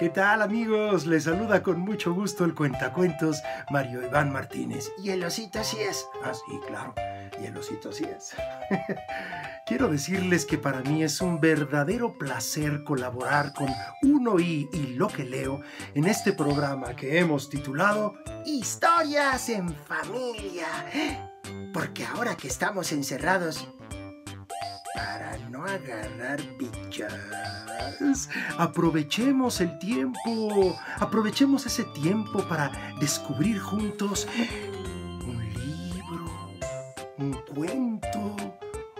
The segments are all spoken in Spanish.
¿Qué tal amigos? Les saluda con mucho gusto el cuentacuentos Mario Iván Martínez. Y el osito sí es. Ah, sí, claro. Y el osito sí es. Quiero decirles que para mí es un verdadero placer colaborar con Uno y, y lo que leo en este programa que hemos titulado Historias en familia. Porque ahora que estamos encerrados, no agarrar bichas, aprovechemos el tiempo, aprovechemos ese tiempo para descubrir juntos un libro, un cuento,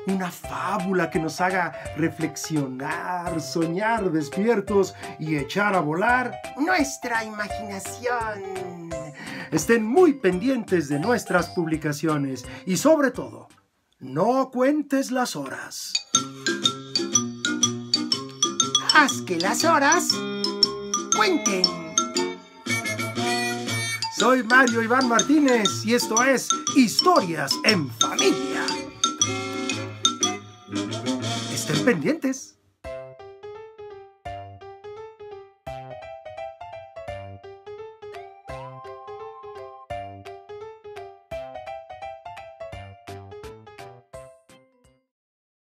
una fábula que nos haga reflexionar, soñar despiertos y echar a volar nuestra imaginación. Estén muy pendientes de nuestras publicaciones y sobre todo, no cuentes las horas. Haz que las horas cuenten. Soy Mario Iván Martínez y esto es Historias en Familia. Estén pendientes.